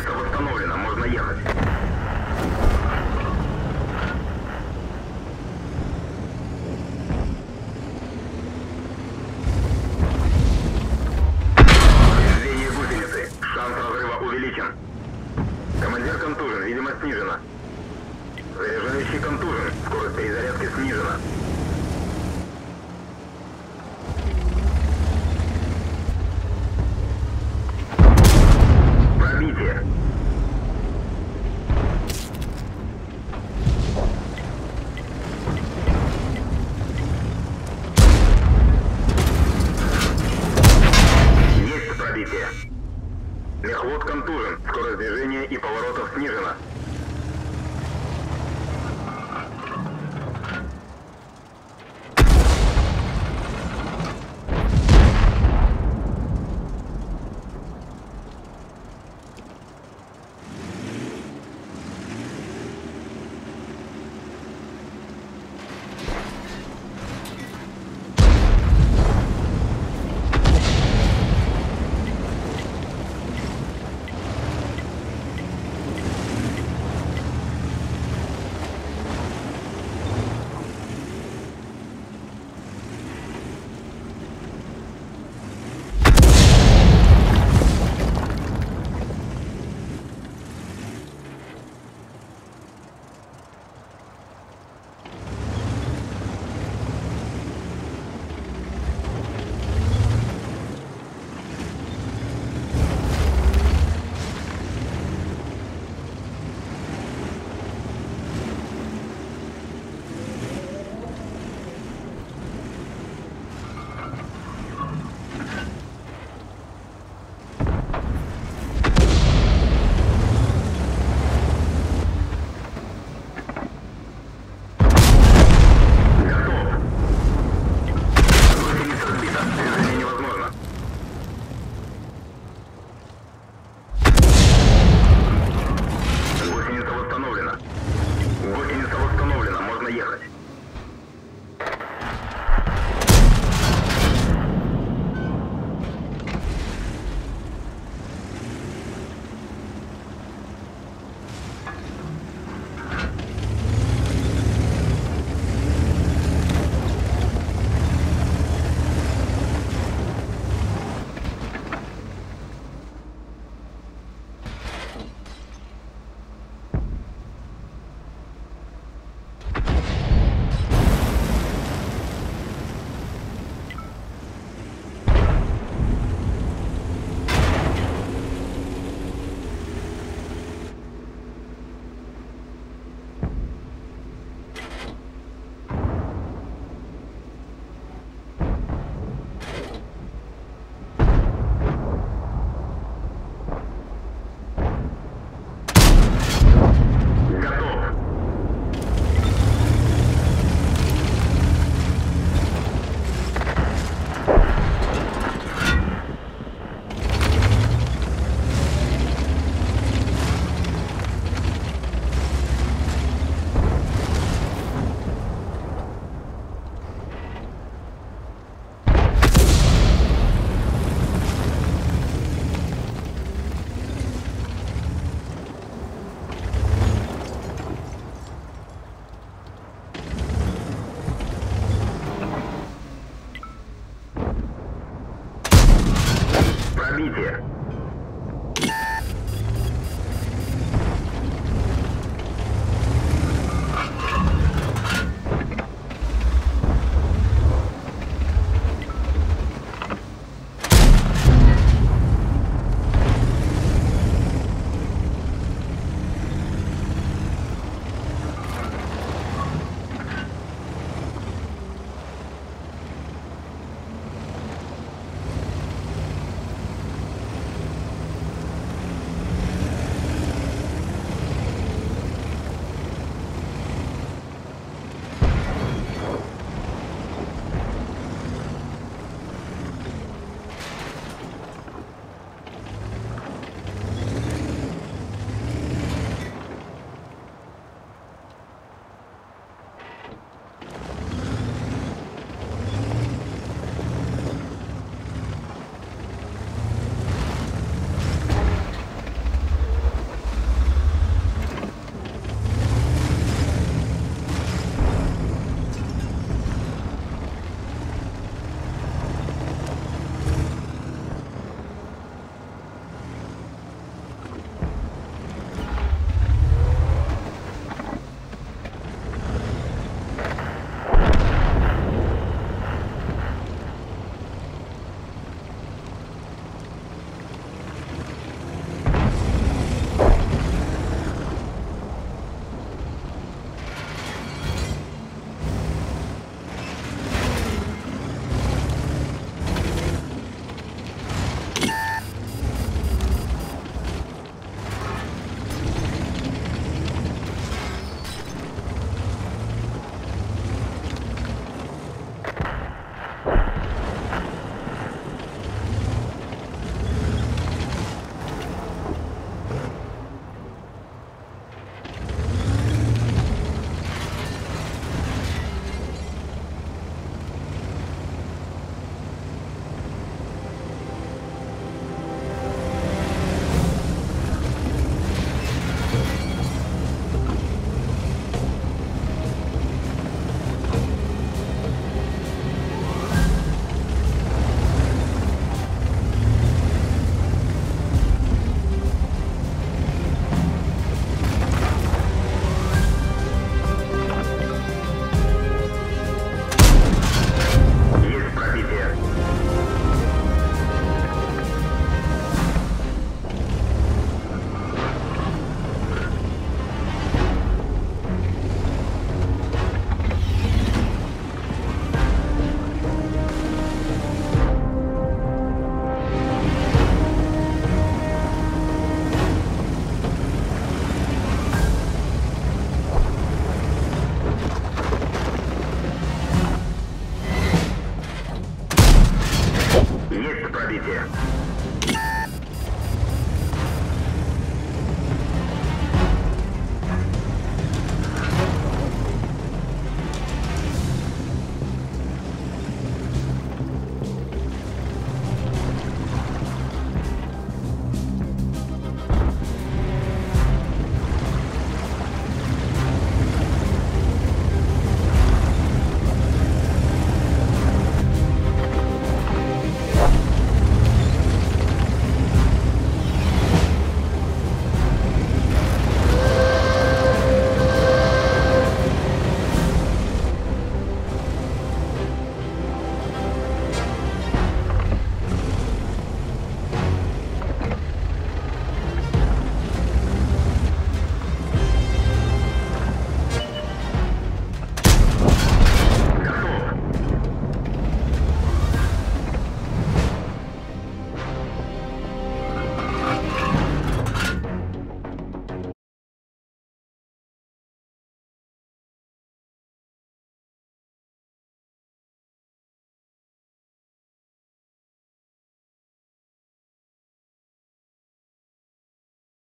Логика восстановлено, можно ехать.